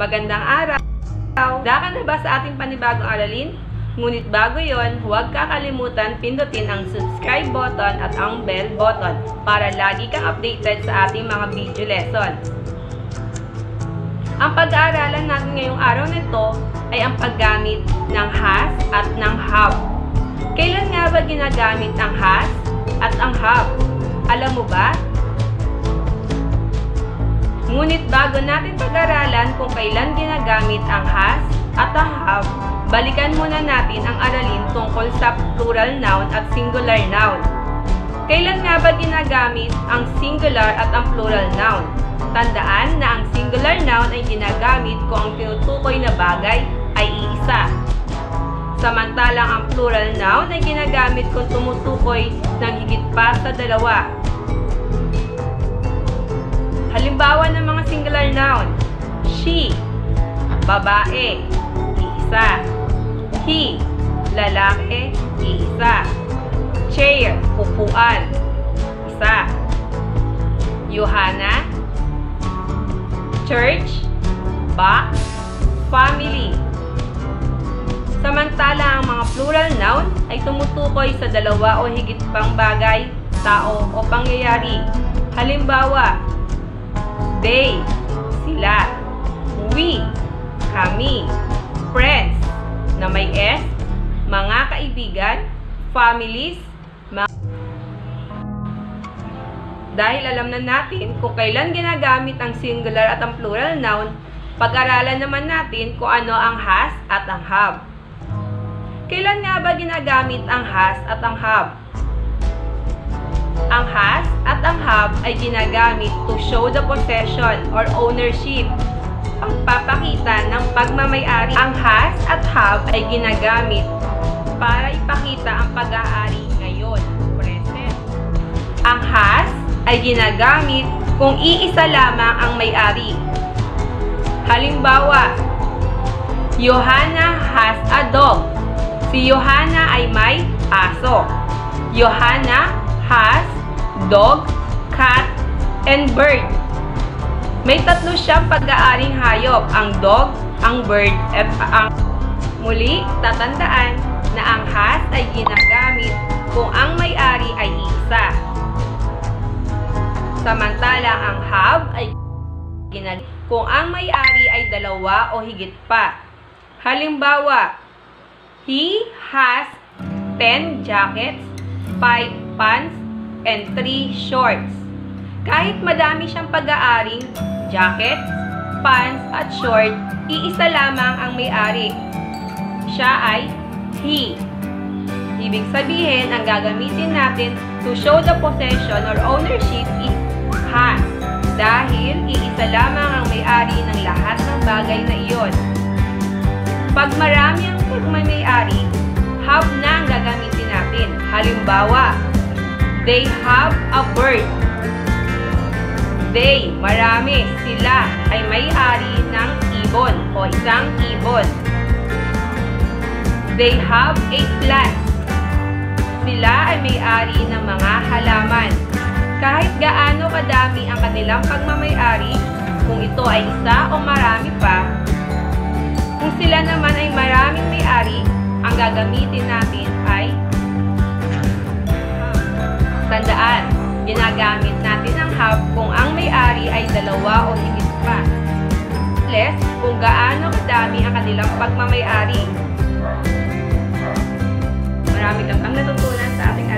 Magandang araw! Daka na ba sa ating panibagong aralin? Ngunit bago yon, huwag kakalimutan pindutin ang subscribe button at ang bell button para lagi kang updated sa ating mga video lesson. Ang pag-aaralan natin ngayong araw nito ay ang paggamit ng has at ng have. Kailan nga ba ginagamit ang has at ang have? Alam mo ba? Ngunit bago natin pag-aralan kung kailan ginagamit ang has at ang have, balikan muna natin ang aralin tungkol sa plural noun at singular noun. Kailan nga ba ginagamit ang singular at ang plural noun? Tandaan na ang singular noun ay ginagamit kung ang tinutukoy na bagay ay iisa. Samantalang ang plural noun ay ginagamit kung tumutukoy ng higit pa sa dalawa. Singular noun. She, babae, iisa. He, lalaki, iisa. Chair, upuan, isa. Johanna, church, box, family. Samantala, ang mga plural noun ay tumutukoy sa dalawa o higit pang bagay, tao o pangyayari. Halimbawa, they, sila, we, kami, friends, na may S, mga kaibigan, families, mga... Dahil alam na natin kung kailan ginagamit ang singular at ang plural noun, pag-aralan naman natin kung ano ang has at ang have. Kailan nga ba ginagamit ang has at ang have? Ang has at ang have ay ginagamit to show the possession or ownership. Pagpapakita ng pagmamayari. Ang has at have ay ginagamit para ipakita ang pag-aari ngayon, present. Ang has ay ginagamit kung iisa lamang ang may-ari. Halimbawa, Johanna has a dog. Si Johanna ay may aso. Johanna has dog, cat, and bird. May tatlo siyang pag-aaring hayop, ang dog, ang bird, at ang... Muli, tatandaan na ang has ay ginagamit kung ang may-ari ay isa. Samantala, ang have ay ginagamit kung ang may-ari ay dalawa o higit pa. Halimbawa, he has 10 jackets, 5 pants, and 3 shorts. Kahit madami siyang pag-aaring jackets, pants, at short, iisa lamang ang may-ari. Siya ay he. Ibig sabihin, ang gagamitin natin to show the possession or ownership is has. Dahil iisa lamang ang may-ari ng lahat ng bagay na iyon. Pag marami ang pagmamayari, have na ang gagamitin natin. Halimbawa, they have a bird. They, marami, sila ay may-ari ng ibon o isang ibon. They have a plant. Sila ay may-ari ng mga halaman. Kahit gaano kadami ang kanilang pagmamayari, kung ito ay isa o marami pa, kung sila naman ay maraming may-ari, ang gagamitin natin ay ginagamit natin ang have kung ang may-ari ay dalawa o higit pa. Less kung gaano kadami ang kanilang pagmamayari. Marami kang kang natutunan sa ating